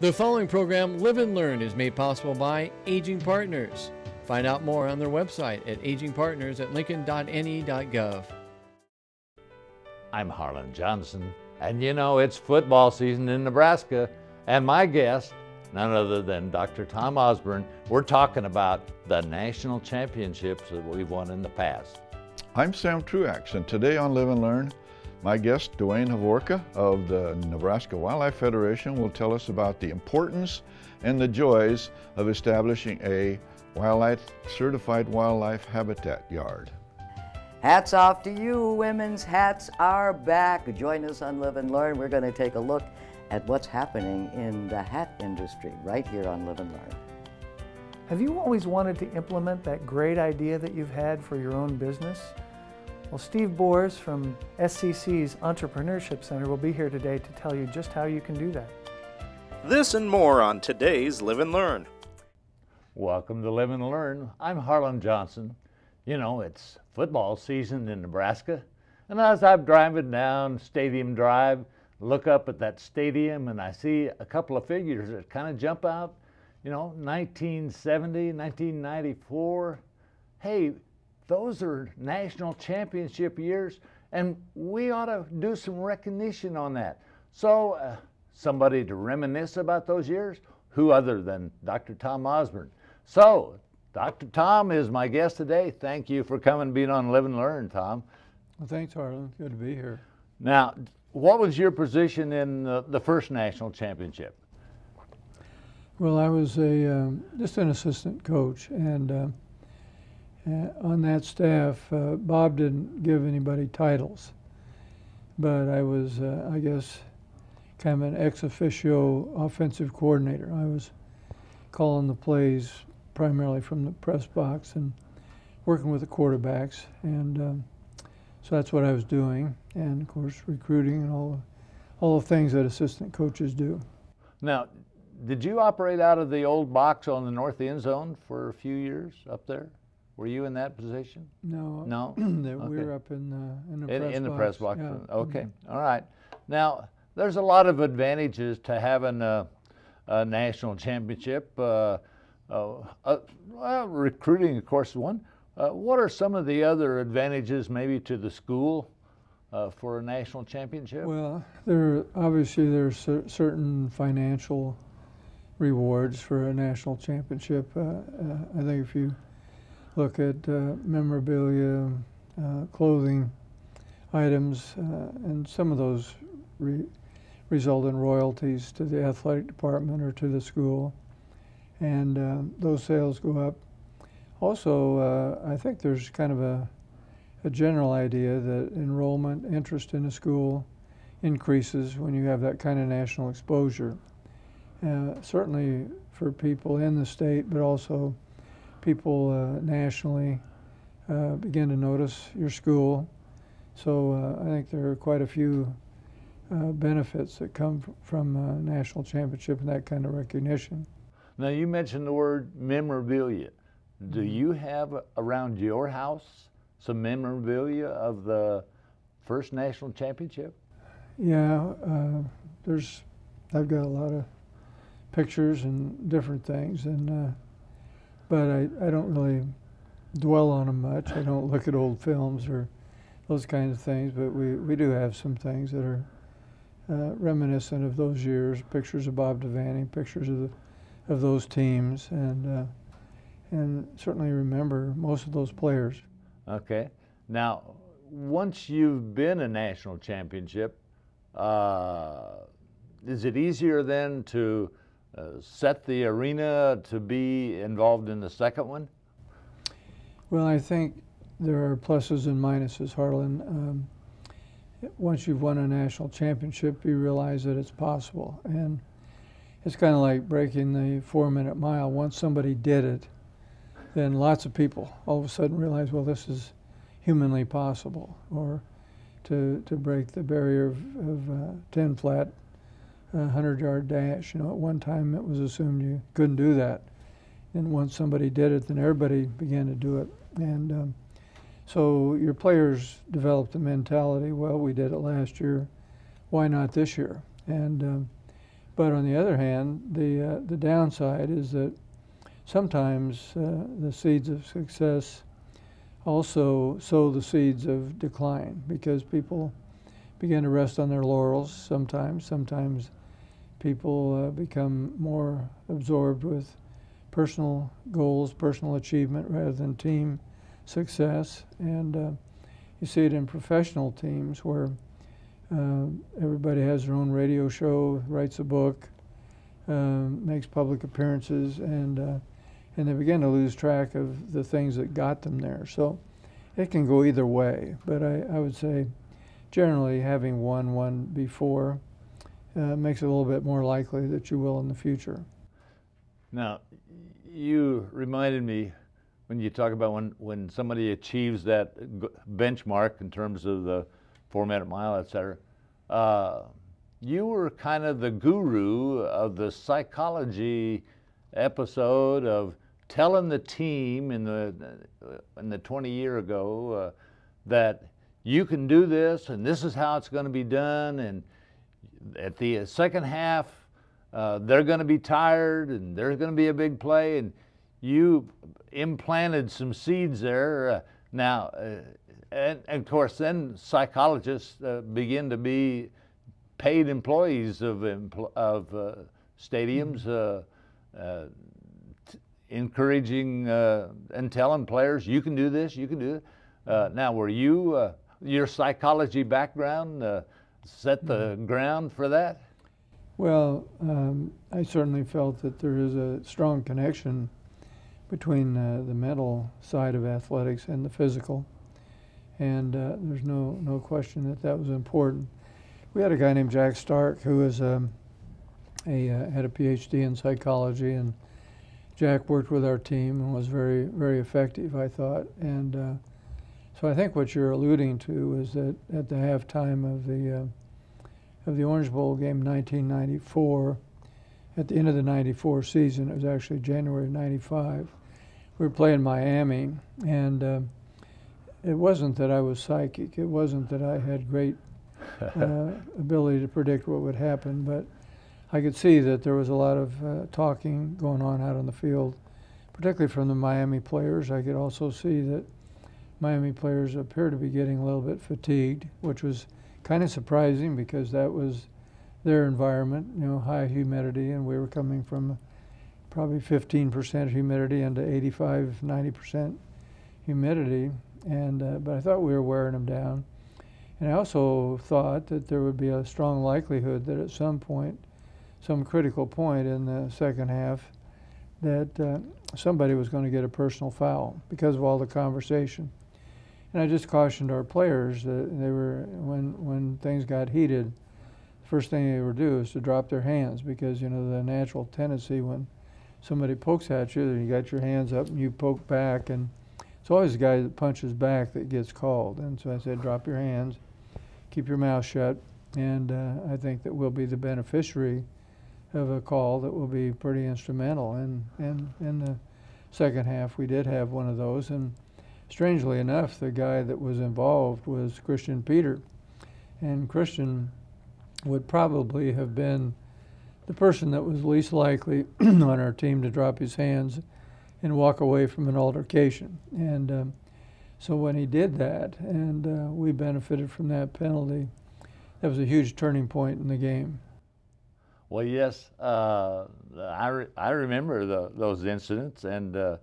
The following program, Live and Learn, is made possible by Aging Partners. Find out more on their website at agingpartners at lincoln.ne.gov. I'm Harlan Johnson, and you know it's football season in Nebraska, and my guest, none other than Dr. Tom Osborne, we're talking about the national championships that we've won in the past. I'm Sam Truax, and today on Live and Learn, my guest, Duane Hovorka of the Nebraska Wildlife Federation, will tell us about the importance and the joys of establishing a wildlife certified wildlife habitat yard. Hats off to you, women's hats are back. Join us on Live and Learn. We're going to take a look at what's happening in the hat industry right here on Live and Learn. Have you always wanted to implement that great idea that you've had for your own business? Well, Steve Boers from SCC's Entrepreneurship Center will be here today to tell you just how you can do that. This and more on today's Live and Learn. Welcome to Live and Learn. I'm Harlan Johnson. You know, it's football season in Nebraska, and as I'm driving down Stadium Drive, look up at that stadium and I see a couple of figures that kind of jump out. You know, 1970, 1994. Hey, those are national championship years, and we ought to do some recognition on that. So, uh, somebody to reminisce about those years? Who other than Dr. Tom Osborne? So, Dr. Tom is my guest today. Thank you for coming being on Live and Learn, Tom. Well, thanks, Harlan. Good to be here. Now, what was your position in the, the first national championship? Well, I was a um, just an assistant coach, and uh, on that staff, uh, Bob didn't give anybody titles, but I was, uh, I guess, kind of an ex officio offensive coordinator. I was calling the plays primarily from the press box and working with the quarterbacks. And um, so that's what I was doing. And of course, recruiting and all, all the things that assistant coaches do. Now, did you operate out of the old box on the north end zone for a few years up there? Were you in that position? No. No. we Okay. were up in the in the in, press in the box. press box. Yeah. Okay, Mhm. all right. Now, there's a lot of advantages to having a, a national championship. Uh, uh, uh, well, recruiting, of course, is one. Uh, what are some of the other advantages, maybe to the school, uh, for a national championship? Well, there obviously there's cer- certain financial rewards for a national championship. Uh, uh, I think if you look at uh, memorabilia, uh, clothing items, uh, and some of those re- result in royalties to the athletic department or to the school, and those sales go up. Also, I think there's kind of a, a general idea that enrollment, interest in a school increases when you have that kind of national exposure. Uh, certainly for people in the state, but also people uh, nationally uh, begin to notice your school. So uh, I think there are quite a few uh, benefits that come from uh, national championship and that kind of recognition. Now, you mentioned the word memorabilia. Do you have around your house some memorabilia of the first national championship? Yeah, uh, there's, I've got a lot of pictures and different things, and uh, but I, I don't really dwell on them much. I don't look at old films or those kinds of things, but we, we do have some things that are uh, reminiscent of those years. Pictures of Bob Devaney, pictures of the of those teams, and uh, and certainly remember most of those players. Okay. Now, once you've been a national championship, uh, is it easier then to uh, set the arena to be involved in the second one? Well, I think there are pluses and minuses, Harlan. Um, once you've won a national championship, you realize that it's possible. And it's kind of like breaking the four minute mile. Once somebody did it, then lots of people all of a sudden realize, well, this is humanly possible. Or to, to break the barrier of, of uh, 10 flat, 100 yard dash. You know, at one time it was assumed you couldn't do that. And once somebody did it, then everybody began to do it. And um, so your players developed the mentality, well, we did it last year, why not this year? And um, But on the other hand, the uh, the downside is that sometimes uh, the seeds of success also sow the seeds of decline because people begin to rest on their laurels sometimes. Sometimes people uh, become more absorbed with personal goals, personal achievement rather than team success. And uh, you see it in professional teams where uh, everybody has their own radio show, writes a book, um, makes public appearances, and uh, and they begin to lose track of the things that got them there. So it can go either way, but I, I would say generally having won one before uh, makes it a little bit more likely that you will in the future. Now, you reminded me when you talk about when, when somebody achieves that benchmark in terms of the four minute mile, et cetera, uh, you were kind of the guru of the psychology episode of telling the team in the in the 20 year ago uh, that you can do this and this is how it's going to be done and at the second half uh, they're going to be tired and there's going to be a big play and you implanted some seeds there uh, now uh, and, and, of course then psychologists uh, begin to be paid employees of, of uh, stadiums uh, encouraging uh, and telling players, you can do this, you can do it. Now, were you, your psychology background set the mm-hmm. ground for that? Well, um, I certainly felt that there is a strong connection between uh, the mental side of athletics and the physical. And uh, there's no, no question that that was important. We had a guy named Jack Stark who was um, a, had a PhD in psychology and Jack worked with our team and was very, very effective, I thought. And uh, so I think what you're alluding to is that at the halftime of the uh, of the Orange Bowl game, 1994, at the end of the '94 season, it was actually January '95. We were playing Miami, and uh, it wasn't that I was psychic. It wasn't that I had great uh, ability to predict what would happen, but I could see that there was a lot of uh, talking going on out on the field, particularly from the Miami players. I could also see that Miami players appear to be getting a little bit fatigued, which was kind of surprising because that was their environment, you know, high humidity, and we were coming from probably 15% humidity into 85, 90% humidity. And uh, but I thought we were wearing them down, and I also thought that there would be a strong likelihood that at some point some critical point in the second half that uh, somebody was going to get a personal foul because of all the conversation. And I just cautioned our players that they were when when things got heated, the first thing they would do is to drop their hands because you know the natural tendency when somebody pokes at you, you got your hands up and you poke back, and it's always the guy that punches back that gets called. And so I said, drop your hands, keep your mouth shut, and uh, I think that we'll be the beneficiary of a call that will be pretty instrumental. And in, in the second half, we did have one of those. And strangely enough, the guy that was involved was Christian Peter. And Christian would probably have been the person that was least likely on our team to drop his hands and walk away from an altercation. And um, so when he did that, and uh, we benefited from that penalty, that was a huge turning point in the game. Well, yes, uh, I, re I remember the, those incidents and uh,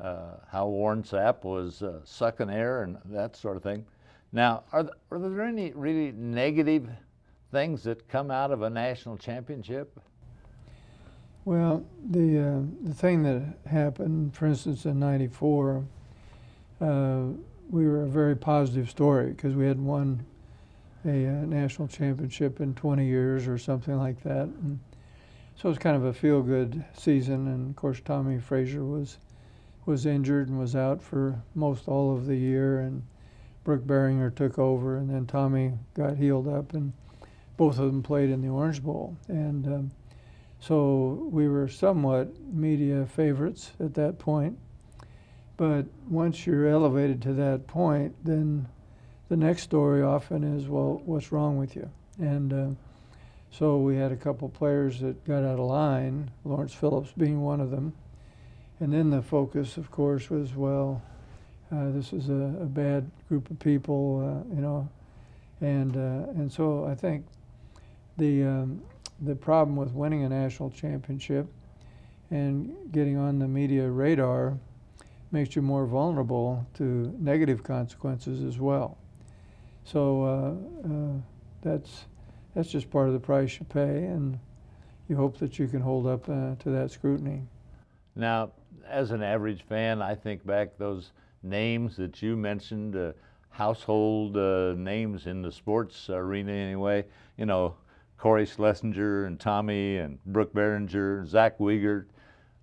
how Warren Sapp was uh, sucking air and that sort of thing. Now, are, th are there any really negative things that come out of a national championship? Well, the uh, the thing that happened, for instance, in '94, uh, we were a very positive story because we had won a uh, national championship in 20 years or something like that. And so it was kind of a feel-good season. And of course, Tommie Frazier was was injured and was out for most all of the year. And Brook Berringer took over, and then Tommy got healed up, and both of them played in the Orange Bowl. And um, so we were somewhat media favorites at that point. But once you're elevated to that point, then the next story often is, well, what's wrong with you? And uh, So we had a couple players that got out of line, Lawrence Phillips being one of them. And then the focus, of course, was well, uh, this is a, a, bad group of people, uh, you know, and uh, and so I think the um, the problem with winning a national championship and getting on the media radar makes you more vulnerable to negative consequences as well. So uh, uh, that's that's just part of the price you pay, and you hope that you can hold up uh, to that scrutiny. Now, as an average fan, I think back those names that you mentioned, uh, household uh, names in the sports arena anyway. You know, Cory Schlesinger and Tommy and Brook Berringer, Zach Wiegert.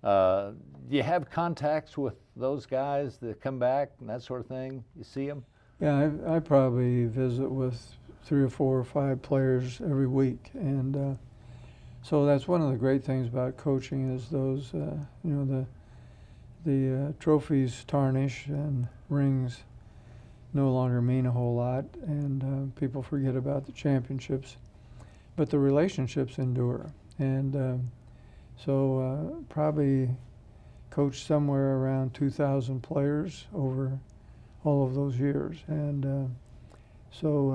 Uh, do you have contacts with those guys that come back and that sort of thing? You see them? Yeah, I, I probably visit with three or four or five players every week, and uh, so that's one of the great things about coaching is those, uh, you know, the the uh, trophies tarnish and rings no longer mean a whole lot, and uh, people forget about the championships, but the relationships endure, and um, so uh, probably coached somewhere around 2,000 players over all of those years. And uh, so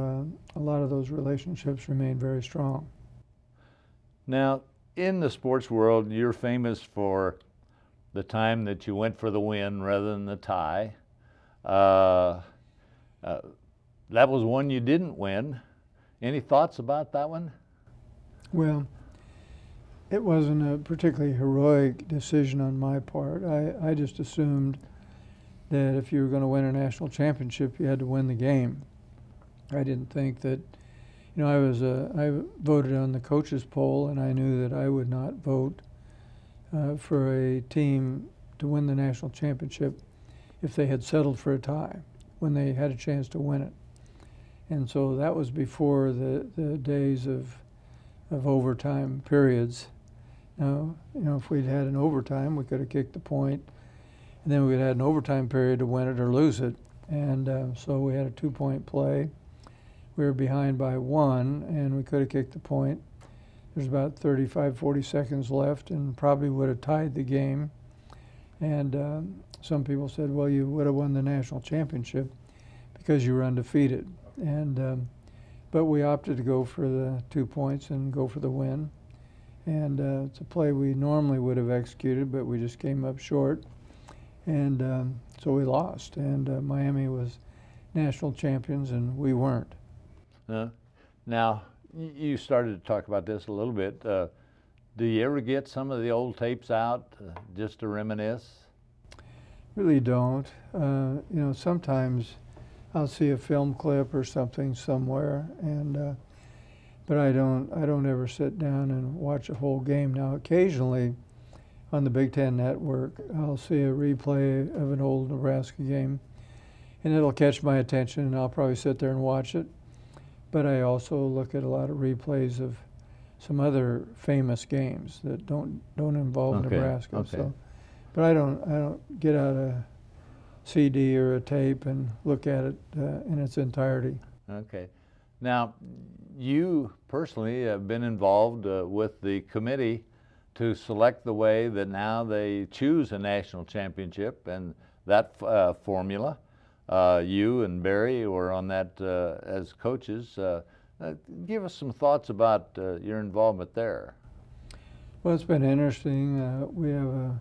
uh, a lot of those relationships remain very strong. Now, in the sports world, you're famous for the time that you went for the win rather than the tie. Uh, uh that was one you didn't win. Any thoughts about that one? Well, it wasn't a particularly heroic decision on my part. I, I just assumed that if you were going to win a national championship, you had to win the game. I didn't think that, you know, I was a, I voted on the coaches poll, and I knew that I would not vote uh, for a team to win the national championship if they had settled for a tie when they had a chance to win it. And so that was before the, the days of, of overtime periods. Now, you know, if we'd had an overtime, we could have kicked the point and then we would had an overtime period to win it or lose it. And uh, so we had a two point play. We were behind by one, and we could have kicked the point. There's about 35, 40 seconds left, and probably would have tied the game. And um, some people said, well, you would have won the national championship because you were undefeated. And um, but we opted to go for the two points and go for the win. And uh, it's a play we normally would have executed, but we just came up short and um, so we lost. And uh, Miami was national champions, and we weren't. Uh, now, you started to talk about this a little bit. Uh, do you ever get some of the old tapes out uh, just to reminisce? Really don't. Uh, you know, sometimes I'll see a film clip or something somewhere, and uh, but I don't. I don't ever sit down and watch a whole game. Now, occasionally on the Big Ten Network, I'll see a replay of an old Nebraska game, and it'll catch my attention, and I'll probably sit there and watch it. But I also look at a lot of replays of some other famous games that don't don't involve okay. Nebraska. Okay. So, but I don't I don't get out a CD or a tape and look at it uh, in its entirety. Okay. Now, you personally have been involved uh, with the committee to select the way that now they choose a national championship and that uh, formula. Uh, you and Barry were on that uh, as coaches. Uh, uh, give us some thoughts about uh, your involvement there. Well, it's been interesting. we have a,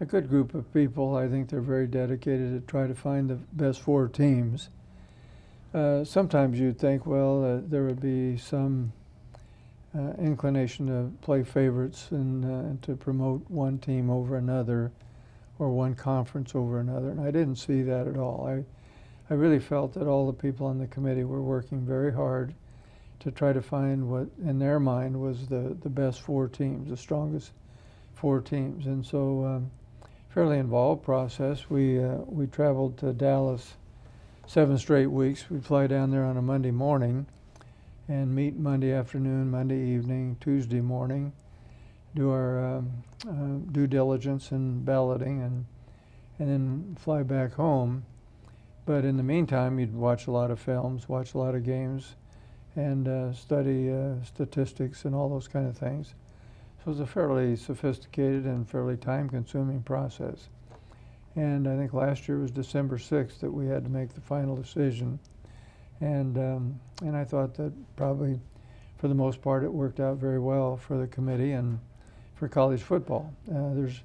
a, good group of people. I think they're very dedicated to try to find the best four teams. sometimes you'd think, well, there would be some uh, inclination to play favorites and, uh, and, to promote one team over another or one conference over another. And I didn't see that at all. I, I really felt that all the people on the committee were working very hard to try to find what, in their mind, was the, the best four teams, the strongest four teams. And so, um, fairly involved process. We, uh, we traveled to Dallas seven straight weeks. We'd fly down there on a Monday morning and meet Monday afternoon, Monday evening, Tuesday morning, do our uh, due diligence and balloting, and and then fly back home. But in the meantime, you'd watch a lot of films, watch a lot of games, and uh, study uh, statistics and all those kind of things. So it's a fairly sophisticated and fairly time-consuming process. And I think last year was December 6th that we had to make the final decision. And, um, and I thought that probably for the most part it worked out very well for the committee and for college football. Uh, there's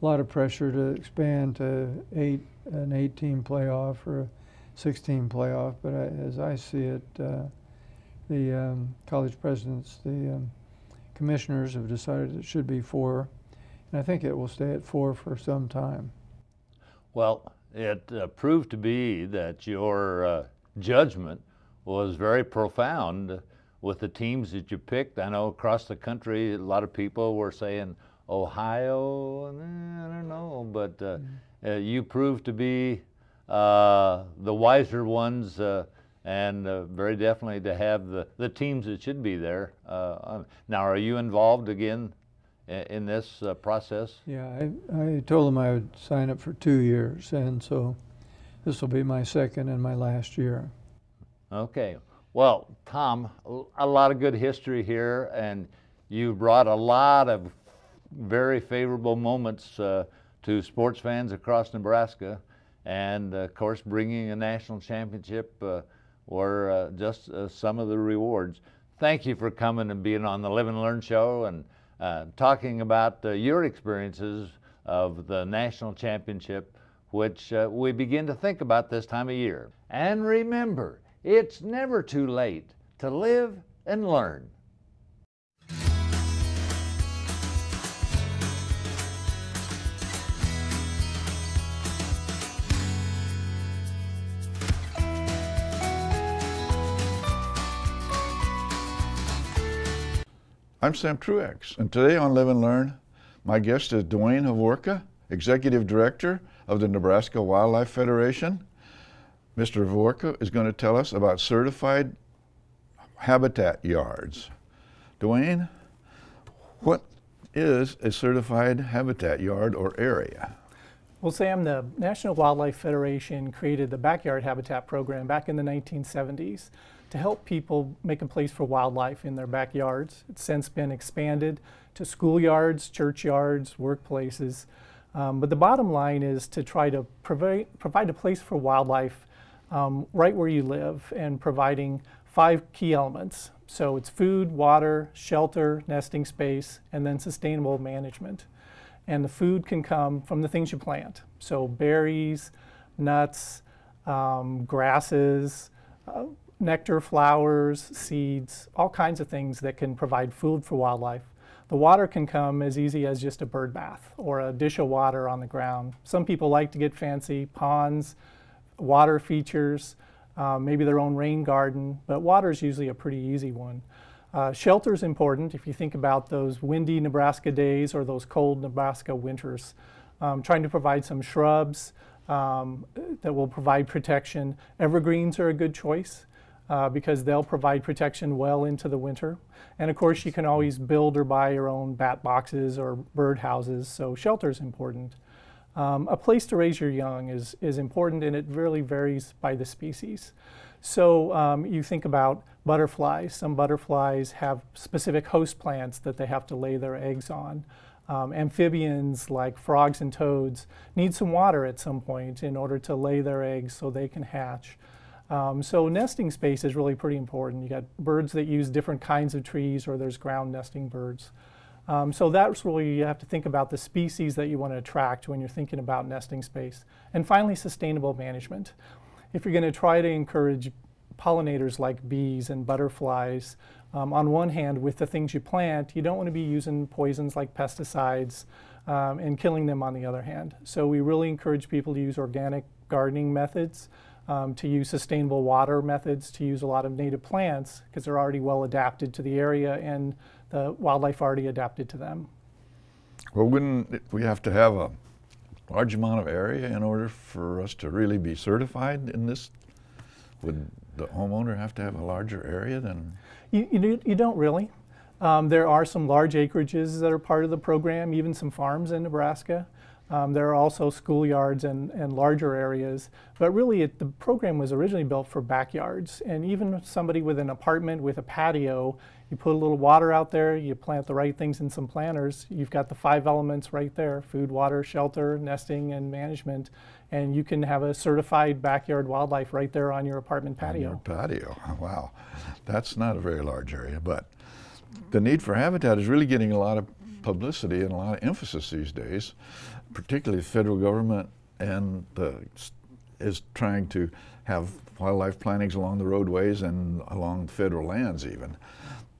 a lot of pressure to expand to eight, an eight-team playoff or a 16 playoff, but I, as I see it, uh, the um, college presidents, the um, commissioners have decided it should be four, and I think it will stay at four for some time. Well, it uh, proved to be that your uh, judgment was very profound with the teams that you picked. I know across the country, a lot of people were saying Ohio, I don't know, but uh, mm-hmm. you proved to be uh, the wiser ones uh, and uh, very definitely to have the, the teams that should be there. Uh, now, are you involved again in, in this uh, process? Yeah, I, I told them I would sign up for two years, and so this will be my second and my last year. Okay. Well, Tom, a lot of good history here, and you brought a lot of very favorable moments uh, to sports fans across Nebraska, and of course, bringing a national championship uh, or uh, just uh, some of the rewards. Thank you for coming and being on the Live and Learn show and uh, talking about uh, your experiences of the national championship, which we begin to think about this time of year. And remember, it's never too late to live and learn. I'm Sam Truex, and today on Live and Learn, my guest is Duane Hovorka, Executive Director of the Nebraska Wildlife Federation. Mr. Hovorka is going to tell us about certified habitat yards. Duane, what is a certified habitat yard or area? Well, Sam, the National Wildlife Federation created the Backyard Habitat Program back in the 1970s to help people make a place for wildlife in their backyards. It's since been expanded to schoolyards, churchyards, workplaces. Um, but the bottom line is to try to provide, provide a place for wildlife um, right where you live and providing five key elements. So it's food, water, shelter, nesting space, and then sustainable management. And the food can come from the things you plant. So berries, nuts, um, grasses, uh, nectar, flowers, seeds, all kinds of things that can provide food for wildlife. The water can come as easy as just a bird bath or a dish of water on the ground. Some people like to get fancy, ponds, water features, uh, maybe their own rain garden, but water is usually a pretty easy one. Uh, shelter is important if you think about those windy Nebraska days or those cold Nebraska winters. Um, trying to provide some shrubs um, that will provide protection. Evergreens are a good choice uh, because they'll provide protection well into the winter. And of course, you can always build or buy your own bat boxes or bird houses, so shelter is important. Um, a place to raise your young is, is important and it really varies by the species. So um, you think about butterflies. Some butterflies have specific host plants that they have to lay their eggs on. Um, amphibians like frogs and toads need some water at some point in order to lay their eggs so they can hatch. Um, so nesting space is really pretty important. You got birds that use different kinds of trees or there's ground nesting birds. Um, so that's really, you have to think about the species that you want to attract when you're thinking about nesting space. And finally, sustainable management. If you're going to try to encourage pollinators like bees and butterflies, um, on one hand, with the things you plant, you don't want to be using poisons like pesticides um, and killing them on the other hand. So we really encourage people to use organic gardening methods um, to use sustainable water methods, to use a lot of native plants because they're already well adapted to the area and the wildlife already adapted to them. Well, wouldn't we have to have a large amount of area in order for us to really be certified in this? Would the homeowner have to have a larger area than? You, you, you don't really. Um, there are some large acreages that are part of the program, even some farms in Nebraska. Um, there are also schoolyards and, and larger areas, but really it, the program was originally built for backyards. And even somebody with an apartment with a patio, you put a little water out there, you plant the right things in some planters, you've got the five elements right there, food, water, shelter, nesting, and management. And you can have a certified backyard wildlife right there on your apartment patio. On your patio, wow. That's not a very large area, but the need for habitat is really getting a lot of publicity and a lot of emphasis these days particularly the federal government and the, is trying to have wildlife plantings along the roadways and along federal lands even.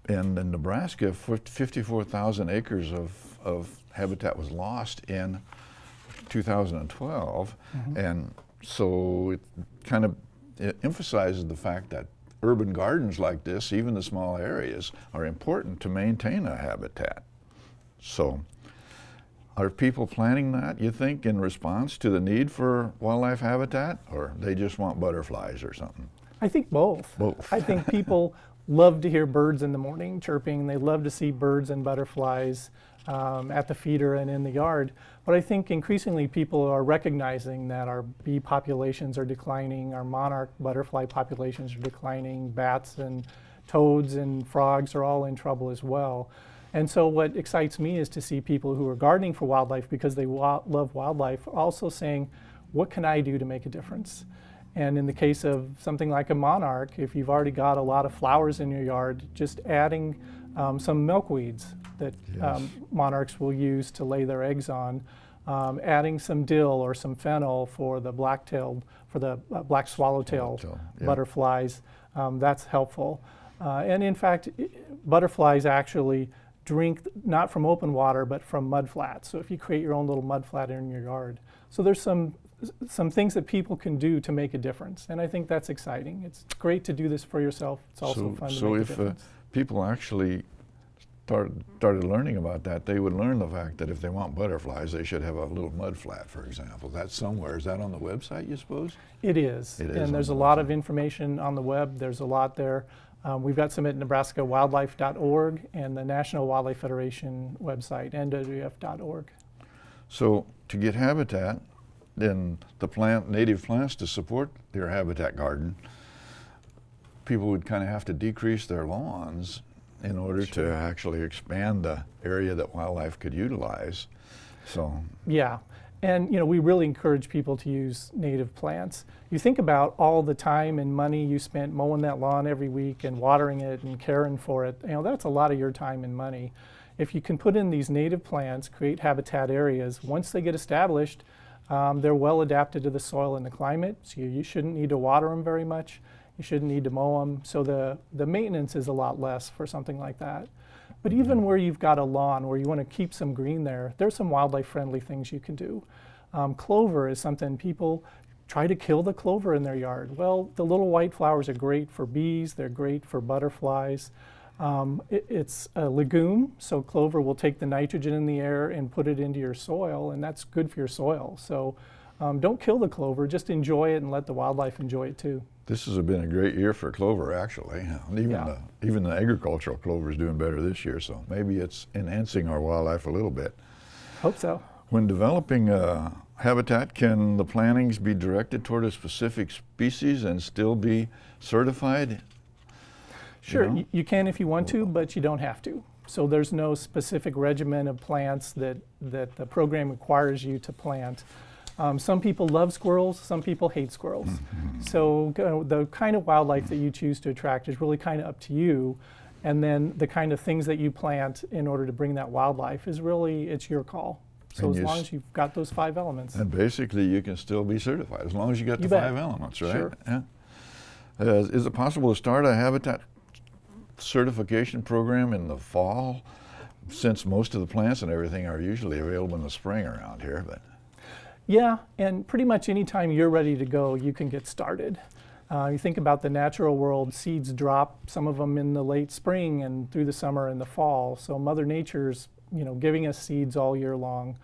And in Nebraska, 54,000 acres of, of habitat was lost in 2012. Mm-hmm. And so it kind of it emphasizes the fact that urban gardens like this, even the small areas, are important to maintain a habitat. So are people planning that, you think, in response to the need for wildlife habitat, or they just want butterflies or something? I think both. Both. I think people love to hear birds in the morning chirping. They love to see birds and butterflies um, at the feeder and in the yard. But I think increasingly people are recognizing that our bee populations are declining, our monarch butterfly populations are declining, bats and toads and frogs are all in trouble as well. And so what excites me is to see people who are gardening for wildlife because they wa love wildlife also saying, what can I do to make a difference? And in the case of something like a monarch, if you've already got a lot of flowers in your yard, just adding um, some milkweeds that yes. um, monarchs will use to lay their eggs on, um, adding some dill or some fennel for the black-tailed, for the uh, black swallowtail, butterflies, um, that's helpful. Uh, and in fact, butterflies actually drink not from open water but from mud flats. So if you create your own little mud flat in your yard. So there's some some things that people can do to make a difference, and I think that's exciting. It's great to do this for yourself. It's also so, fun to so make a uh, difference. So uh, if people actually start, started learning about that, they would learn the fact that if they want butterflies, they should have a little mud flat, for example. That's somewhere. Is that on the website, you suppose? It is. It is and there's the a lot of information on the web. There's a lot there. Um, we've got some at nebraskawildlife.org and the National Wildlife Federation website, nwf.org. So to get habitat, then the plant, native plants to support their habitat garden, people would kind of have to decrease their lawns in order sure. to actually expand the area that wildlife could utilize. So yeah, and you know, we really encourage people to use native plants. You think about all the time and money you spent mowing that lawn every week and watering it and caring for it. You know, that's a lot of your time and money. If you can put in these native plants, create habitat areas, once they get established, um, they're well adapted to the soil and the climate, so you, you shouldn't need to water them very much. You shouldn't need to mow them, so the, the maintenance is a lot less for something like that. But even where you've got a lawn where you want to keep some green there, there's some wildlife friendly things you can do. Um, clover is something people try to kill the clover in their yard. Well, the little white flowers are great for bees, they're great for butterflies. Um, it, it's a legume, so clover will take the nitrogen in the air and put it into your soil, and that's good for your soil. So um, don't kill the clover, just enjoy it and let the wildlife enjoy it too. This has been a great year for clover, actually. Even yeah. the even the agricultural clover is doing better this year, so maybe it's enhancing our wildlife a little bit. Hope so. When developing a habitat, can the plantings be directed toward a specific species and still be certified? Sure, you, know? you can if you want to, but you don't have to. So there's no specific regimen of plants that, that the program requires you to plant. Um, some people love squirrels, some people hate squirrels. Mm-hmm. So uh, the kind of wildlife that you choose to attract is really kind of up to you. And then the kind of things that you plant in order to bring that wildlife is really, it's your call. So and as long as you've got those five elements. And basically you can still be certified as long as you got you the bet. five elements, right? Sure. Yeah. Uh, is it possible to start a habitat certification program in the fall? Since most of the plants and everything are usually available in the spring around here, but. Yeah, and pretty much anytime you're ready to go, you can get started. Uh, you think about the natural world, seeds drop, some of them in the late spring and through the summer and the fall. So Mother Nature's, you know, giving us seeds all year long.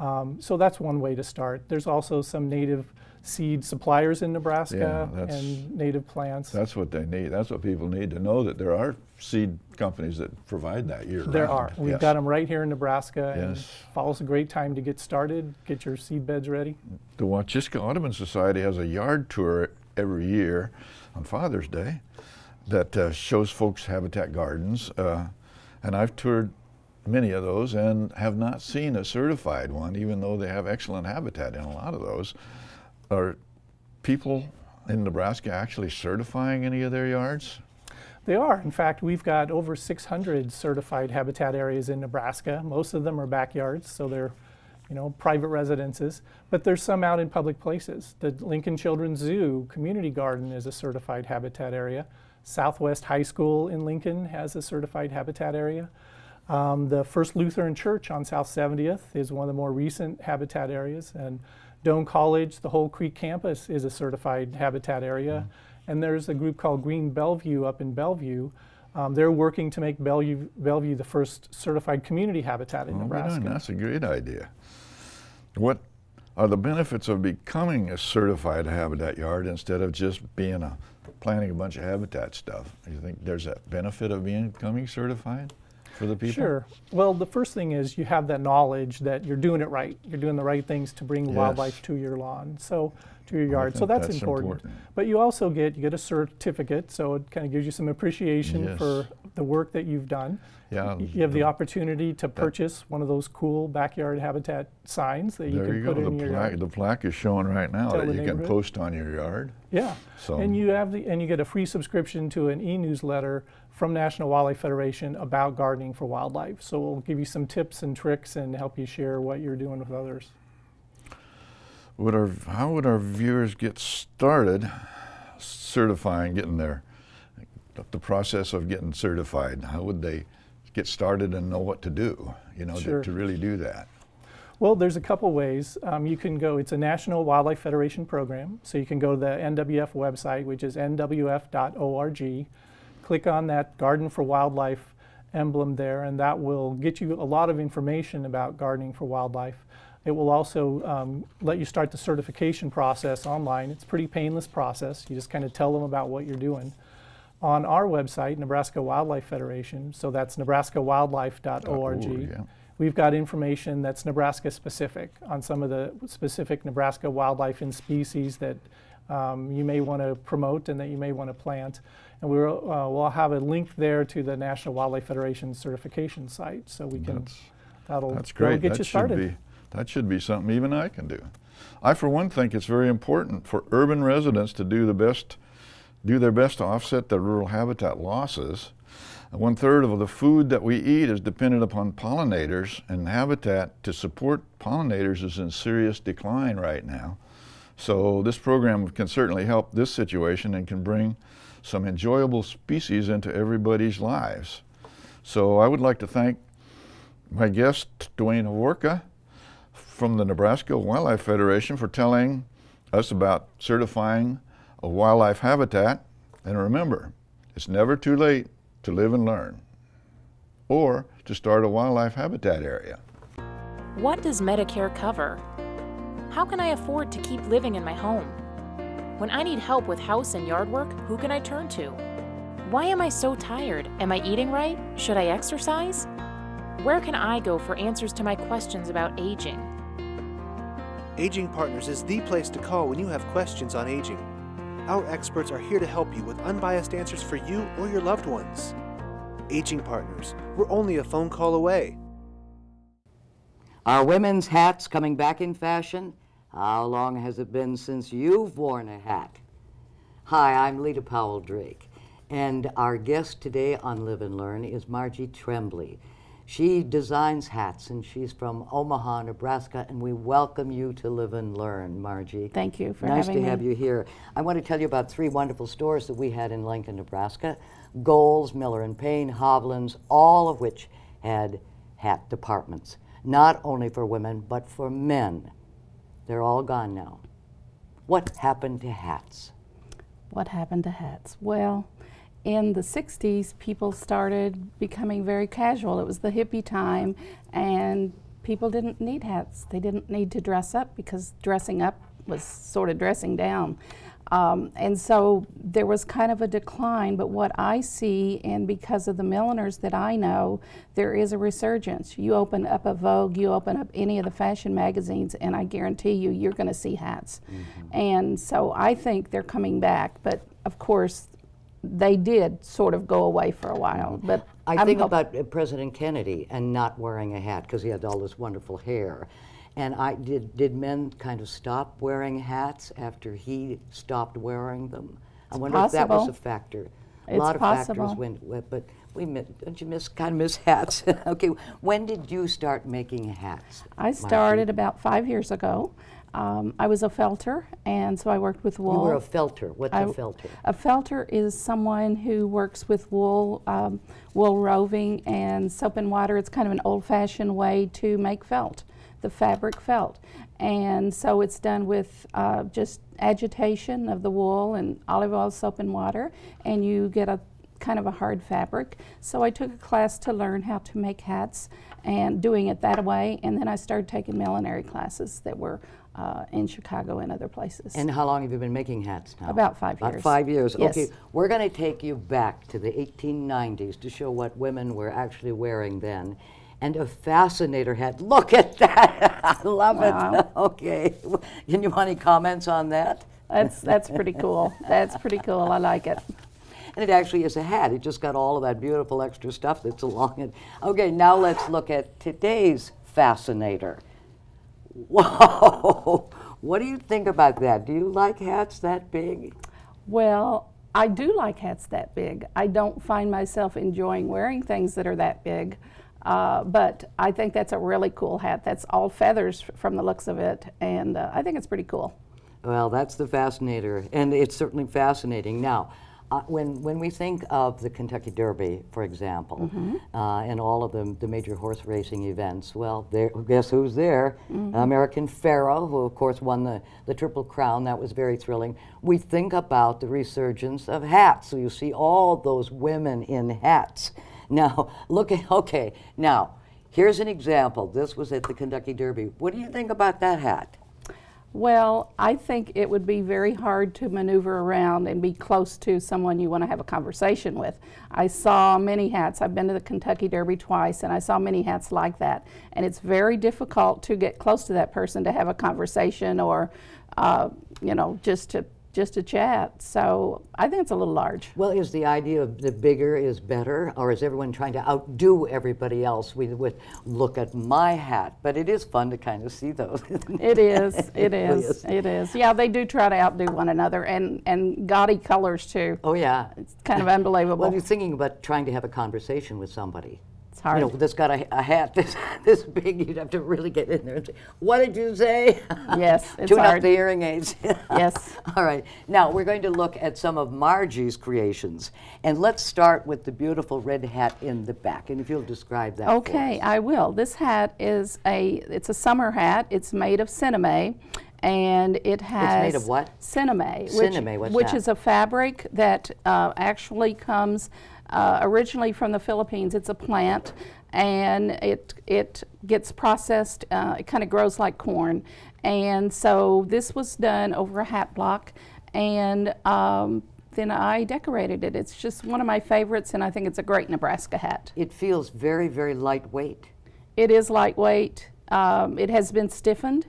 Um, so that's one way to start. There's also some native seed suppliers in Nebraska Yeah, and native plants. That's what they need. That's what people need to know that there are seed companies that provide that year There round. are. We've Yes. got them right here in Nebraska. And Yes. fall's a great time to get started, get your seed beds ready. The Wachiska Audubon Society has a yard tour every year on Father's Day that uh, shows folks habitat gardens. Uh, and I've toured many of those and have not seen a certified one, even though they have excellent habitat in a lot of those. Are people in Nebraska actually certifying any of their yards? They are. In fact, we've got over 600 certified habitat areas in Nebraska. Most of them are backyards, so they're, you know, private residences. But there's some out in public places. The Lincoln Children's Zoo Community Garden is a certified habitat area. Southwest High School in Lincoln has a certified habitat area. Um, the First Lutheran Church on South 70th is one of the more recent habitat areas, and Doane College, the whole Crete campus is a certified habitat area. And there's a group called Green Bellevue up in Bellevue. Um, they're working to make Bellevue, Bellevue the first certified community habitat in Well, Nebraska. done. That's a great idea. What are the benefits of becoming a certified habitat yard instead of just being a planting a bunch of habitat stuff? Do you think there's a benefit of being becoming certified for the people? Sure. Well, the first thing is you have that knowledge that you're doing it right. You're doing the right things to bring Yes. wildlife to your lawn, so to your yard. So that's, that's important. important. But you also get you get a certificate, so it kind of gives you some appreciation Yes. for the work that you've done. Yeah. You have the opportunity to purchase one of those cool backyard habitat signs that you can you put go. in The your plaque, yard. the plaque is showing right now Tell that you can post on your yard. Yeah. So And you have the and you get a free subscription to an e-newsletter from National Wildlife Federation about gardening for wildlife. So we'll give you some tips and tricks and help you share what you're doing with others. Would our how would our viewers get started certifying, getting there? the process of getting certified? How would they get started and know what to do? You know, to- to really do that. Well, there's a couple ways. Um, you can go, it's a National Wildlife Federation program. So you can go to the NWF website, which is nwf.org. Click on that Garden for Wildlife emblem there, and that will get you a lot of information about gardening for wildlife. It will also um, let you start the certification process online. It's a pretty painless process. You just kind of tell them about what you're doing. On our website, Nebraska Wildlife Federation, so that's nebraskawildlife.org. .org, yeah. We've got information that's Nebraska specific on some of the specific Nebraska wildlife and species that um, you may want to promote and that you may want to plant. And we'll, uh, we'll have a link there to the National Wildlife Federation certification site, so we can That's- that'll, That's that'll get that you started. That should be something even I can do. I, for one, think it's very important for urban residents to do the best, do their best to offset the rural habitat losses. One third of the food that we eat is dependent upon pollinators, and habitat to support pollinators is in serious decline right now. So this program can certainly help this situation and can bring some enjoyable species into everybody's lives. So I would like to thank my guest, Duane Hovorka from the Nebraska Wildlife Federation for telling us about certifying a wildlife habitat. And remember, it's never too late to live and learn or to start a wildlife habitat area. What does Medicare cover? How can I afford to keep living in my home? When I need help with house and yard work, who can I turn to? Why am I so tired? Am I eating right? Should I exercise? Where can I go for answers to my questions about aging? Aging Partners is the place to call when you have questions on aging. Our experts are here to help you with unbiased answers for you or your loved ones. Aging Partners, we're only a phone call away. Are women's hats coming back in fashion? How long has it been since you've worn a hat? Hi, I'm Leta Powell Drake, and our guest today on Live and Learn is Margie Tremblay. She designs hats, and she's from Omaha, Nebraska, and we welcome you to Live and Learn, Margie. Thank you for nice having to have you here. I want to tell you about three wonderful stores that we had in Lincoln, Nebraska. Gold's, Miller and Paine, Hovland's, all of which had hat departments, not only for women, but for men. They're all gone now. What happened to hats? What happened to hats? Well, in the 60s, people started becoming very casual. It was the hippie time, and people didn't need hats. They didn't need to dress up because dressing up was sort of dressing down. Um, and so there was kind of a decline, but what I see, and because of the milliners that I know, there is a resurgence. You open up a Vogue, you open up any of the fashion magazines, and I guarantee you, you're going to see hats. Mm-hmm. And so I think they're coming back, but of course, they did sort of go away for a while. Mm-hmm. But I I'm think about uh, President Kennedy and not wearing a hat because he had all this wonderful hair. And I did. Did men kind of stop wearing hats after he stopped wearing them? I wonder possible. if that was a factor. A it's lot of possible. factors went, but we don't you miss kind of miss hats? okay, when did you start making hats? I started about five years ago. Um, I was a felter, and so I worked with wool. You were a felter. What's I, a felter? A felter is someone who works with wool, um, wool roving, and soap and water. It's kind of an old-fashioned way to make felt the fabric felt. And so it's done with uh, just agitation of the wool and olive oil, soap, and water, and you get a kind of a hard fabric. So I took a class to learn how to make hats and doing it that way, and then I started taking millinery classes that were uh, in Chicago and other places. And how long have you been making hats now? About five About years. five years. Yes. Okay, we're going to take you back to the 1890s to show what women were actually wearing then and a fascinator hat. Look at that. I love wow. it. Okay. Can you want any comments on that? That's, that's pretty cool. That's pretty cool. I like it. And it actually is a hat. It just got all of that beautiful extra stuff that's along it. Okay, now let's look at today's fascinator. Whoa! What do you think about that? Do you like hats that big? Well, I do like hats that big. I don't find myself enjoying wearing things that are that big. Uh, but I think that's a really cool hat. That's all feathers from the looks of it, and uh, I think it's pretty cool. Well, that's the fascinator, and it's certainly fascinating. Now, uh, when, when we think of the Kentucky Derby, for example, mm -hmm. and all of the, the major horse racing events, well, there, guess who's there? Mm -hmm. American Pharoah, who of course won the, the Triple Crown. That was very thrilling. We think about the resurgence of hats. So you see all those women in hats. Now, look at, okay, now, here's an example. This was at the Kentucky Derby. What do you think about that hat? Well, I think it would be very hard to maneuver around and be close to someone you want to have a conversation with. I saw many hats. I've been to the Kentucky Derby twice, and I saw many hats like that. And it's very difficult to get close to that person to have a conversation or, uh, you know, just to just a chat. So I think it's a little large. Well, is the idea of the bigger is better, or is everyone trying to outdo everybody else with, with look at my hat? But it is fun to kind of see those. it is. It, it is. is. It is. Yeah, they do try to outdo one another, and and gaudy colors too. Oh yeah, it's kind of unbelievable. Well, you're thinking about trying to have a conversation with somebody. It's hard. You know, that's got a, a, hat this this big. You'd have to really get in there and say, "What did you say?" Yes, it's Tune hard. up the hearing aids. yes. All right. Now we're going to look at some of Margie's creations, and let's start with the beautiful red hat in the back. And if you'll describe that. Okay, I will. This hat is a it's a summer hat. It's made of sinamay and it has it's made of what? Sinamay, sinamay, which, which is a fabric that uh, actually comes uh, originally from the Philippines. It's a plant and it, it gets processed, uh, it kind of grows like corn. And so this was done over a hat block and um, then I decorated it. It's just one of my favorites and I think it's a great Nebraska hat. It feels very, very lightweight. It is lightweight. Um, it has been stiffened.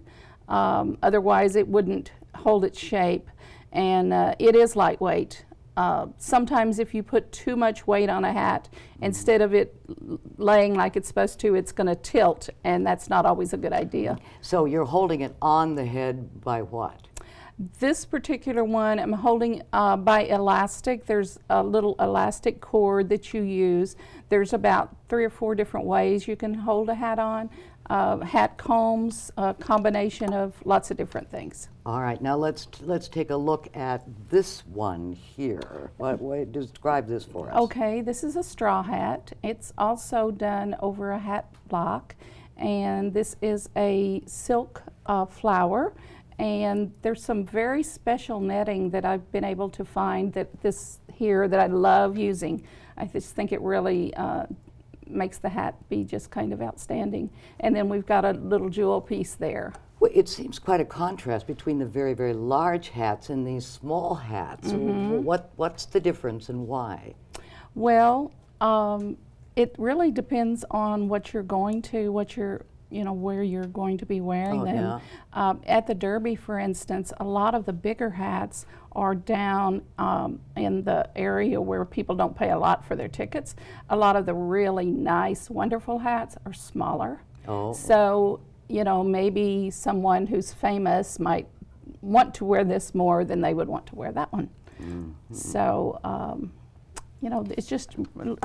Um, otherwise it wouldn't hold its shape. And uh, it is lightweight. Uh, sometimes if you put too much weight on a hat, instead of it laying like it's supposed to, it's going to tilt, and that's not always a good idea. So you're holding it on the head by what? This particular one, I'm holding uh, by elastic. There's a little elastic cord that you use. There's about three or four different ways you can hold a hat on uh, hat combs, a combination of lots of different things. All right, now let's let's take a look at this one here. What, what describe this for us? Okay, this is a straw hat. It's also done over a hat block, and this is a silk uh, flower. And there's some very special netting that I've been able to find that this here that I love using. I just think it really uh, makes the hat be just kind of outstanding. And then we've got a little jewel piece there. Well, it seems quite a contrast between the very, very large hats and these small hats. Mhm. What, what's the difference and why? Well, um, it really depends on what you're going to, what you're, you know, where you're going to be wearing Oh, them. yeah. Um, at the Derby, for instance, a lot of the bigger hats are down um, in the area where people don't pay a lot for their tickets. A lot of the really nice, wonderful hats are smaller. Oh. So, you know, maybe someone who's famous might want to wear this more than they would want to wear that one. So, um, you know, it just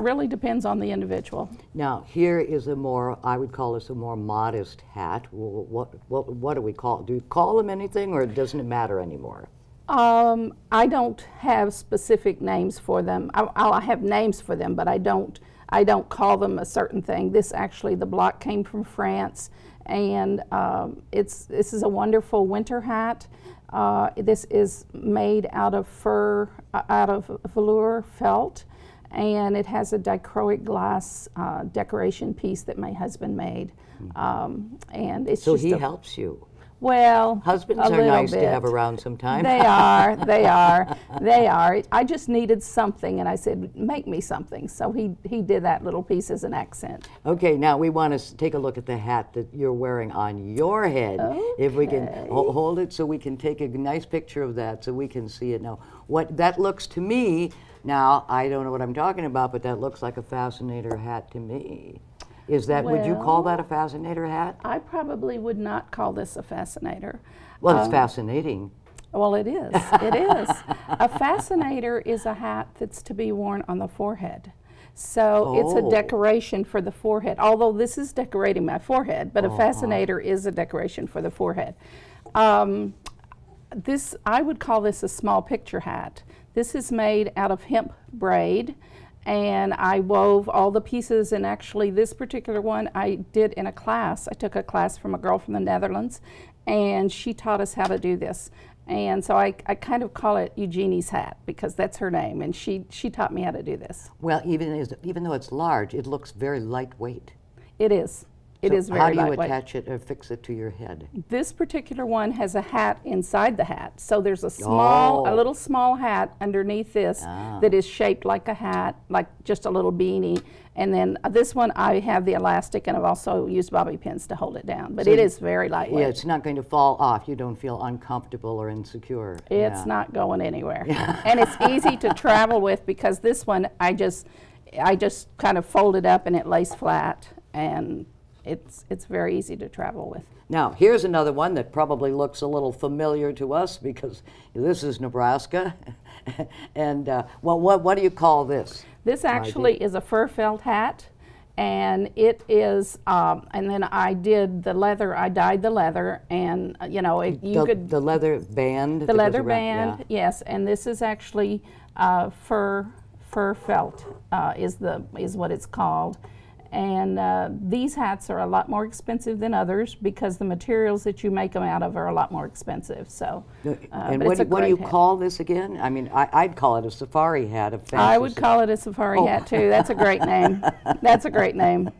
really depends on the individual. Now, here is a more, I would call this a more modest hat. What, what, what do we call it? Do you call them anything or doesn't it matter anymore? Um, I don't have specific names for them. I, I have names for them, but I don't. I don't call them a certain thing. This actually, the block came from France, and um, it's this is a wonderful winter hat. Uh, this is made out of fur, uh, out of velour felt, and it has a dichroic glass uh, decoration piece that my husband made. Um, and it's. So just he helps you. Well, Husbands a are little nice to bit. have around sometime. They are, they are, they are. I just needed something, and I said, "Make me something." So he he did that little piece as an accent. Okay, now we want to take a look at the hat that you're wearing on your head. If we can ho- hold it so we can take a nice picture of that so we can see it now. What that looks to me, now I don't know what I'm talking about, but that looks like a fascinator hat to me. Is that, would you call that a fascinator hat? I probably would not call this a fascinator. Well, it's Um, fascinating. Well, it is. It is. A fascinator is a hat that's to be worn on the forehead. So it's Oh. a decoration for the forehead. Although this is decorating my forehead, but Uh-huh. a fascinator is a decoration for the forehead. Um, this I would call this a small picture hat. This is made out of hemp braid and I wove all the pieces and actually this particular one I did in a class. I took a class from a girl from the Netherlands and she taught us how to do this. And so I, I kind of call it Eugenie's hat because that's her name and she, she taught me how to do this. Well, even, as, even though it's large, it looks very lightweight. It is. It So is very How do you attach it or fix it to your head? This particular one has a hat inside the hat. So there's a small, Oh. a little small hat underneath this Ah. that is shaped like a hat, like just a little beanie. And then uh, this one, I have the elastic and I've also used bobby pins to hold it down. But So it is very lightweight. Yeah, it's not going to fall off. You don't feel uncomfortable or insecure. It's Yeah. not going anywhere. and it's easy to travel with because this one I just I just kind of fold it up and it lays flat and it's it's very easy to travel with. Now, here's another one that probably looks a little familiar to us because this is Nebraska. and uh, well, what, what do you call this? This actually is a fur felt hat, and it is. Um, and then I did the leather. I dyed the leather, and uh, you know, it, you the, could the leather band. the leather band. yeah. Yes, and this is actually uh, fur fur felt uh, is the is what it's called. And uh, these hats are a lot more expensive than others because the materials that you make them out of are a lot more expensive. So, uh, and what, do, what do you hat. call this again? I mean, I, I'd call it a safari hat. Of I would call it a safari Oh. hat too. That's a great name. That's a great name.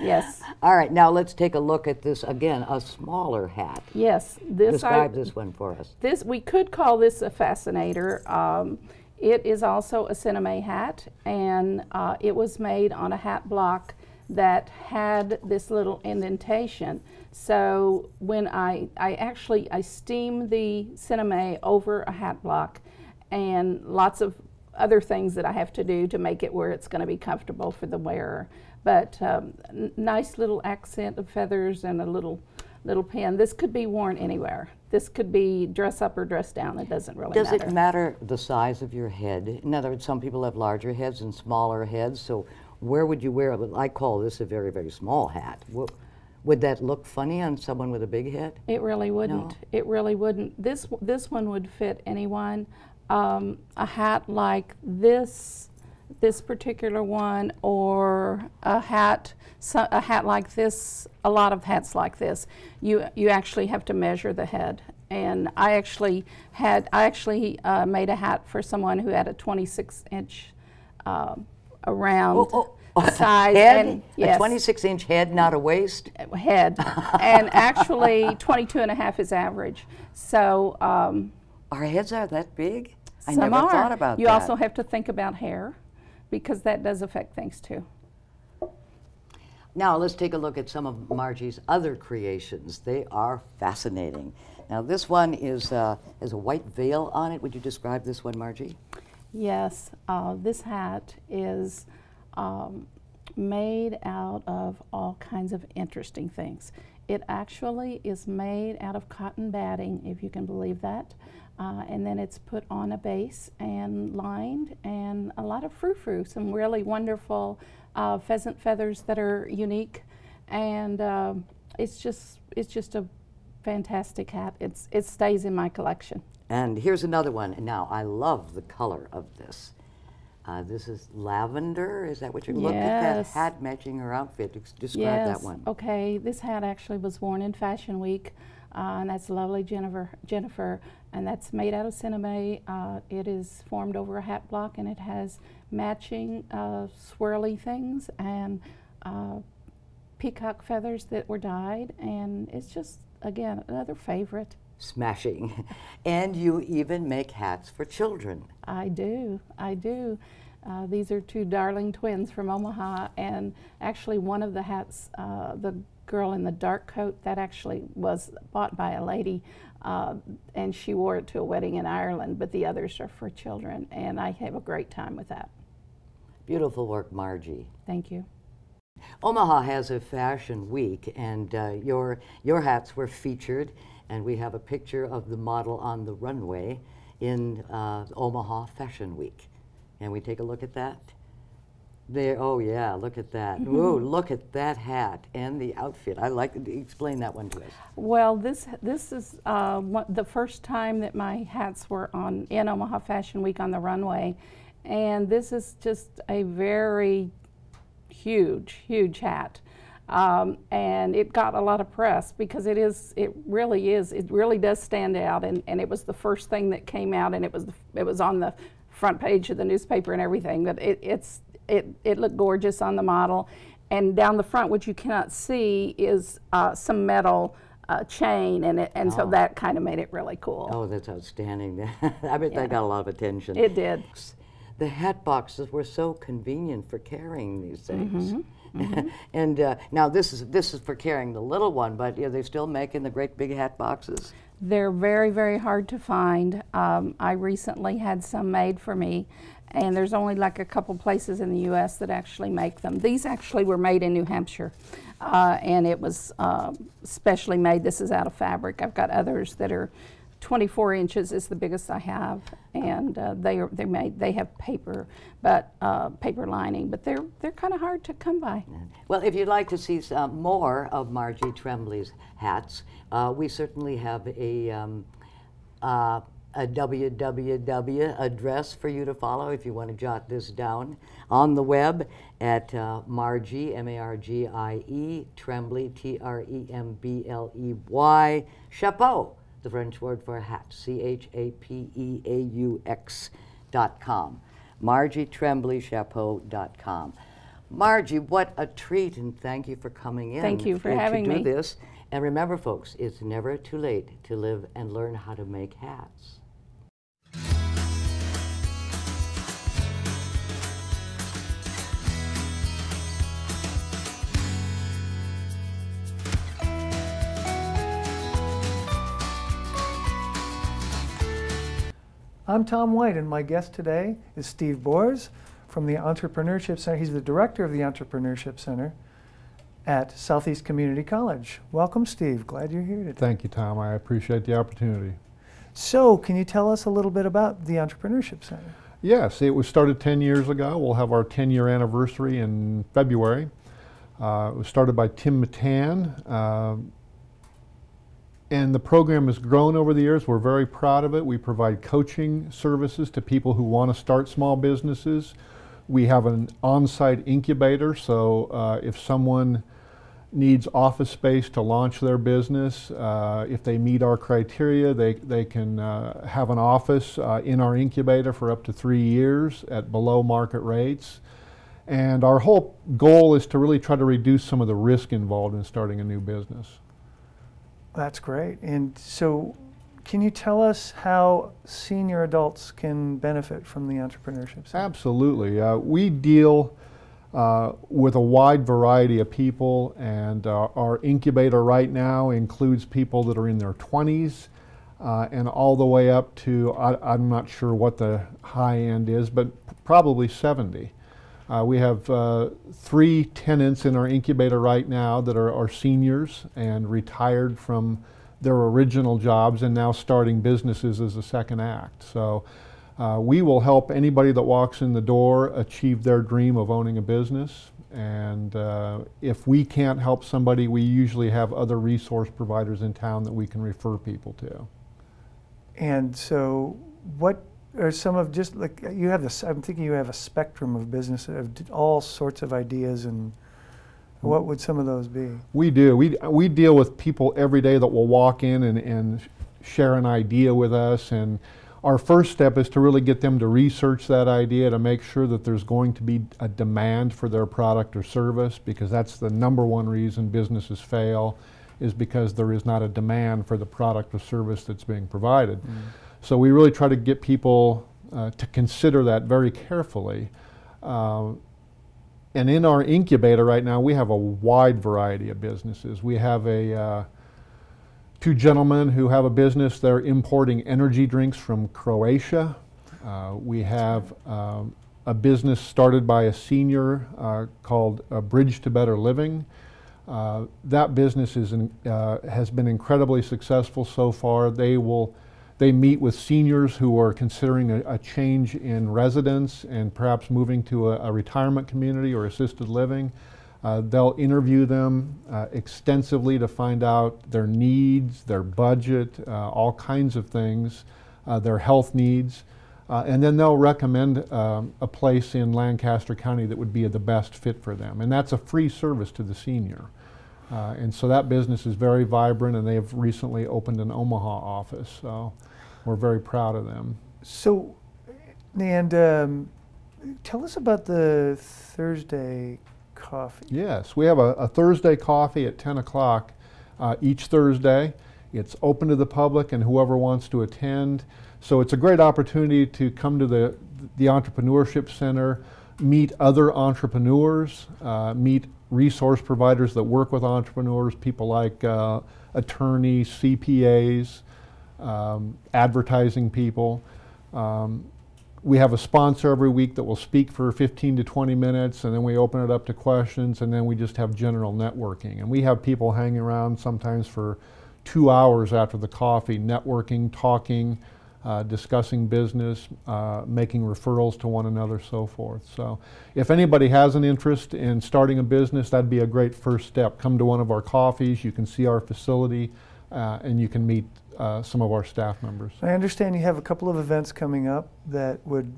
Yes. All right, now let's take a look at this again. A smaller hat. Yes. This I- Describe this one for us. This we could call this a fascinator. Um, it is also a sinamay hat, and uh, it was made on a hat block that had this little indentation. So when I I actually I steam the sinamay over a hat block, and lots of other things that I have to do to make it where it's going to be comfortable for the wearer. But um, nice little accent of feathers and a little little pin. This could be worn anywhere. This could be dress up or dress down. It doesn't really Does matter. it matter the size of your head? In other words, some people have larger heads and smaller heads. So where would you wear it? I call this a very, very small hat. Would that look funny on someone with a big head? It really wouldn't. It really wouldn't. This this one would fit anyone. Um, a hat like this, this particular one, or a hat, so, a hat like this. A lot of hats like this, you you actually have to measure the head. And I actually had I actually uh, made a hat for someone who had a 26 inch um, around. Oh, oh. size. Head? And, yes. A 26 inch head, not a waist? Head. and actually, 22 and a half is average. So. Um, Our heads are that big? I never are. thought about you that. You also have to think about hair because that does affect things too. Now let's take a look at some of Margie's other creations. They are fascinating. Now this one is, uh, is a white veil on it. Would you describe this one, Margie? Yes, uh, this hat is um, made out of all kinds of interesting things. It actually is made out of cotton batting, if you can believe that. Uh, and then it's put on a base and lined, and a lot of frou-frou, some really wonderful uh, pheasant feathers that are unique, and uh, it's just it's just a fantastic hat. It's it stays in my collection. And here's another one. Now I love the color of this. Uh, this is lavender. Is that what you're yes. looking at? That hat matching her outfit. Describe yes. that one. Okay, this hat actually was worn in Fashion Week, uh, and that's lovely Jennifer. Jennifer, and that's made out of sinamay. Uh, it is formed over a hat block, and it has matching uh, swirly things and uh, peacock feathers that were dyed, and it's just again another favorite smashing. and you even make hats for children. I do, I do. Uh, these are two darling twins from Omaha, and actually, one of the hats, uh, the girl in the dark coat, that actually was bought by a lady, uh, and she wore it to a wedding in Ireland, but the others are for children, and I have a great time with that. Beautiful work, Margie. Thank you. Omaha has a fashion week, and uh, your, your hats were featured and we have a picture of the model on the runway in uh, Omaha Fashion Week. And we take a look at that? There, oh yeah, look at that. Mm -hmm. look at that hat and the outfit. I like to explain that one to us. Well, this this is uh, the first time that my hats were on in Omaha Fashion Week on the runway, and this is just a very huge, huge hat. Um, and it got a lot of press because it is, it really is, it really does stand out. And, and it was the first thing that came out, and it was the, it was on the front page of the newspaper and everything. But it, it's it it looked gorgeous on the model, and down the front, what you cannot see is uh, some metal. Uh, chain and it, and oh. so that kind of made it really cool. Oh, that's outstanding. I bet yeah. that got a lot of attention. It did. The hat boxes were so convenient for carrying these things. Mm -hmm. Mm-hmm. and uh, now this is this is for carrying the little one, but are they still making the great big hat boxes? They're very very hard to find. Um, I recently had some made for me, and there's only like a couple places in the U.S. that actually make them. These actually were made in New Hampshire. Uh, and it was uh, specially made. This is out of fabric. I've got others that are 24 inches is the biggest I have, and uh, they are they made they have paper, but uh, paper lining, but they're they're kind of hard to come by. Well, if you'd like to see some more of Margie Trembley's hats, uh, we certainly have a. Um, uh, a www address for you to follow if you want to jot this down on the web at uh, Margie, M A R G I E, Tremblay, T R E M B L E Y, Chapeau the French word for hat, C-H-A-P-E-A-U-X dot com. MargieTrembleyChapeaux.com. Margie, what a treat, and thank you for coming in. Thank you for having to me. do this. And remember, folks, it's never too late to live and learn how to make hats. I'm Tom White, and my guest today is Steve Boers from the Entrepreneurship Center. He's the director of the Entrepreneurship Center at Southeast Community College. Welcome, Steve. Glad you're here today. Thank you, Tom. I appreciate the opportunity. So, can you tell us a little bit about the Entrepreneurship Center? Yes, it was started 10 years ago. We'll have our 10 year anniversary in February. Uh, it was started by Tim Matan. Uh, and the program has grown over the years. We're very proud of it. We provide coaching services to people who want to start small businesses. We have an on-site incubator, so uh, if someone needs office space to launch their business, uh, if they meet our criteria, they, they can uh, have an office uh, in our incubator for up to three years at below market rates. And our whole goal is to really try to reduce some of the risk involved in starting a new business. That's great. And so, can you tell us how senior adults can benefit from the entrepreneurship? Center? Absolutely. Uh, we deal uh, with a wide variety of people, and uh, our incubator right now includes people that are in their 20s uh, and all the way up to, I, am not sure what the high end is, but probably 70. Uh, we have uh, three tenants in our incubator right now that are, are, seniors and retired from their original jobs and now starting businesses as a second act. So uh, we will help anybody that walks in the door achieve their dream of owning a business. And uh, if we can't help somebody, we usually have other resource providers in town that we can refer people to. And so, what are some of just like you have this? I'm thinking you have a spectrum of business of all sorts of ideas, and what would some of those be? We do. We we deal with people every day that will walk in and and share an idea with us and. Our first step is to really get them to research that idea to make sure that there's going to be a demand for their product or service because that's the number one reason businesses fail is because there is not a demand for the product or service that's being provided. Mm. So we really try to get people uh, to consider that very carefully. Uh, and in our incubator right now, we have a wide variety of businesses. We have a uh, two gentlemen who have a business. They're importing energy drinks from Croatia. Uh, we have um, a business started by a senior uh, called Bridge to Better Living. That business is in, has been incredibly successful so far. They will they meet with seniors who are considering a, a change in residence and perhaps moving to a, a retirement community or assisted living. Uh, they'll interview them uh, extensively to find out their needs, their budget, uh, all kinds of things, uh, their health needs. and then they'll recommend um, a place in Lancaster County that would be the best fit for them. And that's a free service to the senior. Uh, and so that business is very vibrant, and they have recently opened an Omaha office. So we're very proud of them. So, and um, tell us about the Thursday coffee. Yes, we have a, a Thursday coffee at 10 o'clock uh, each Thursday. It's open to the public and whoever wants to attend. So it's a great opportunity to come to the, the Entrepreneurship Center, meet other entrepreneurs, uh, meet resource providers that work with entrepreneurs, people like uh, attorneys, CPAs, um, advertising people. Um, we have a sponsor every week that will speak for 15 to 20 minutes, and then we open it up to questions, and then we just have general networking. And we have people hanging around sometimes for two hours after the coffee, networking, talking, uh, discussing business, uh, making referrals to one another, so forth. So if anybody has an interest in starting a business, that'd be a great first step. Come to one of our coffees, you can see our facility, uh, and you can meet uh, some of our staff members. I understand you have a couple of events coming up that would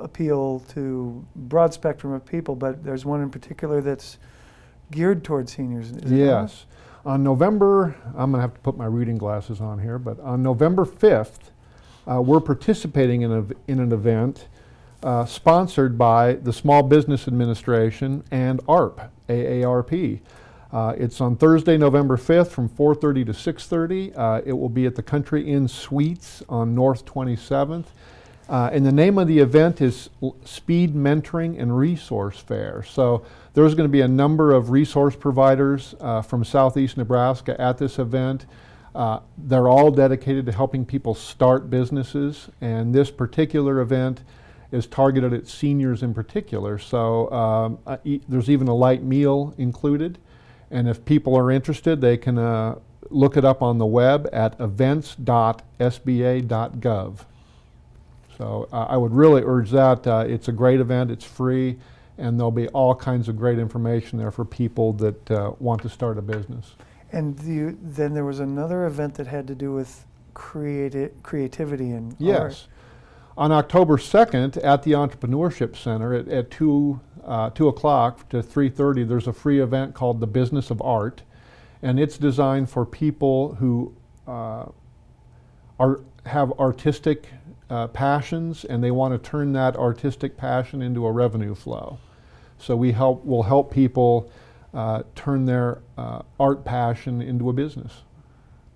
appeal to broad spectrum of people, but there's one in particular that's geared towards seniors. yes. On November, I'm going to have to put my reading glasses on here, but on November 5th, uh, we're participating in, a, in an event uh, sponsored by the Small Business Administration and ARP, AARP. Uh, it's on Thursday, November 5th from 4.30 to 6.30. Uh, it will be at the Country Inn Suites on North 27th. Uh, and the name of the event is Speed Mentoring and Resource Fair. So there's going to be a number of resource providers uh, from southeast Nebraska at this event. Uh, they're all dedicated to helping people start businesses, and this particular event is targeted at seniors in particular. So um, uh, there's even a light meal included, and if people are interested, they can uh, look it up on the web at events.sba.gov. So uh, I would really urge that. Uh, it's a great event, it's free, and there'll be all kinds of great information there for people that want to start a business. And you, then there was another event that had to do with creati creativity and yes. art. On October 2nd at the Entrepreneurship Center at, at 2, uh, 2 o'clock to 3.30, there's a free event called The Business of Art. And it's designed for people who uh, are, have artistic uh, passions and they want to turn that artistic passion into a revenue flow. So we help, will help people uh, turn their uh, art passion into a business.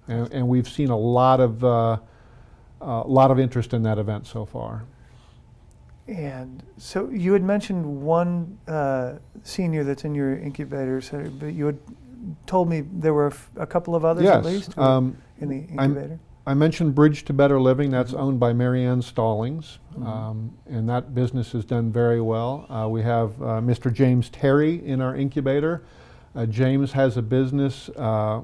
And, and we've seen a lot of, uh, a lot of interest in that event so far. And so you had mentioned one uh, senior that's in your incubator center, but you had told me there were a couple of others yes, at least um, in the incubator. I mentioned Bridge to Better Living. That's owned by Marianne Stallings, mm -hmm. um, and that business has done very well. Uh, we have uh, Mr. James Terry in our incubator. Uh, James has a business uh,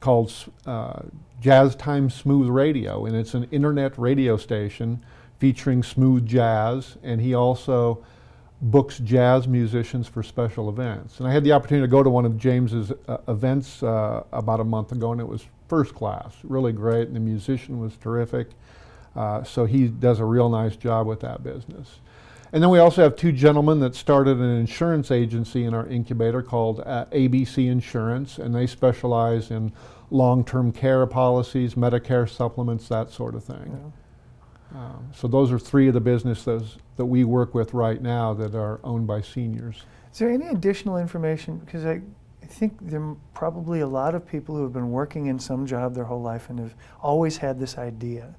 called uh, Jazz Time Smooth Radio, and it's an internet radio station featuring smooth jazz, and he also books jazz musicians for special events. And I had the opportunity to go to one of James's uh, events uh, about a month ago, and it was first class, really great, and the musician was terrific. Uh, so he does a real nice job with that business. And then we also have two gentlemen that started an insurance agency in our incubator called uh, ABC Insurance, and they specialize in long-term care policies, Medicare supplements, that sort of thing. Yeah. Um, so those are three of the businesses that we work with right now that are owned by seniors. Is there any additional information? Because I, I think there are probably a lot of people who have been working in some job their whole life and have always had this idea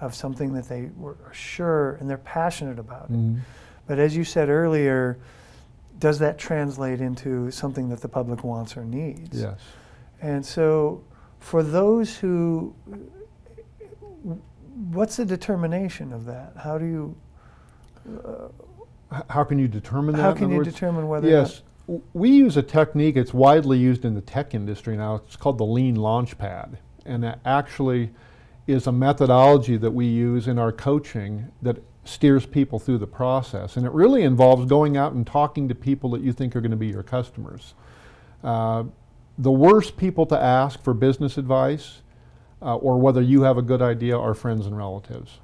of something that they were sure and they're passionate about. Mm. But as you said earlier, does that translate into something that the public wants or needs? Yes. And so for those who what's the determination of that? How do you? Uh, how can you determine that? How can you determine whether? Yes, we use a technique. It's widely used in the tech industry now. It's called the Lean Launchpad, and it actually is a methodology that we use in our coaching that steers people through the process. And it really involves going out and talking to people that you think are going to be your customers. Uh, the worst people to ask for business advice uh, or whether you have a good idea are friends and relatives.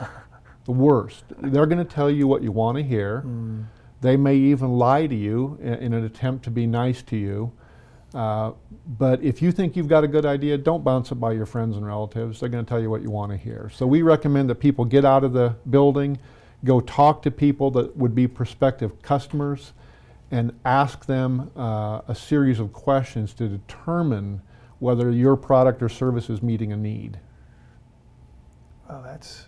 the worst. They're going to tell you what you want to hear. Mm. They may even lie to you in, in, an attempt to be nice to you. Uh, but if you think you've got a good idea, don't bounce it by your friends and relatives. They're going to tell you what you want to hear. So we recommend that people get out of the building, go talk to people that would be prospective customers, and ask them uh, a series of questions to determine whether your product or service is meeting a need. Oh, that's.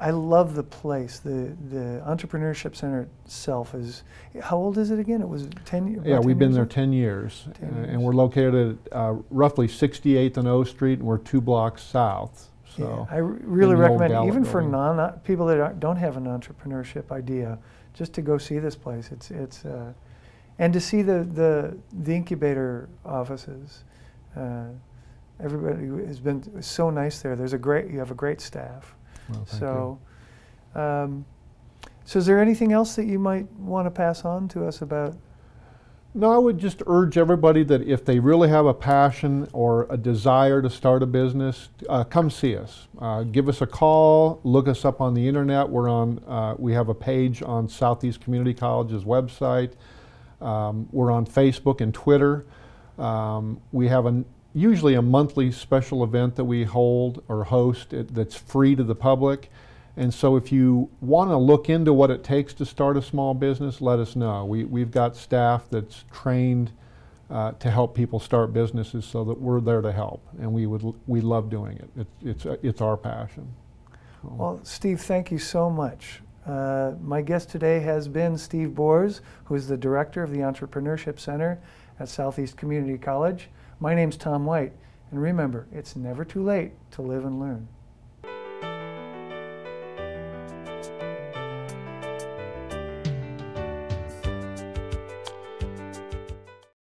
I love the place. The the entrepreneurship center itself is. How old is it again? It was ten. years. Yeah, 10 we've been there ten years, 10 uh, years. and we're located at uh, roughly 68th and O Street, and we're two blocks south. So yeah, I really recommend even for non uh, people that don't have an entrepreneurship idea, just to go see this place. It's it's. Uh, and to see the, the, the incubator offices. Uh, everybody has been so nice there. There's a great, you have a great staff. Well, so, um, so is there anything else that you might want to pass on to us about? No, I would just urge everybody that if they really have a passion or a desire to start a business, uh, come see us. Uh, give us a call. Look us up on the internet. We're on. Uh, we have a page on Southeast Community College's website. Um, we're on Facebook and Twitter. Um, we have a, usually a monthly special event that we hold or host it, that's free to the public. And so if you want to look into what it takes to start a small business, let us know. We, we've got staff that's trained uh, to help people start businesses so that we're there to help. And we, would, we love doing it. it it's, it's our passion. Well, Steve, thank you so much uh, my guest today has been Steve Boers, who is the director of the Entrepreneurship Center at Southeast Community College. My name's Tom White, and remember, it's never too late to live and learn.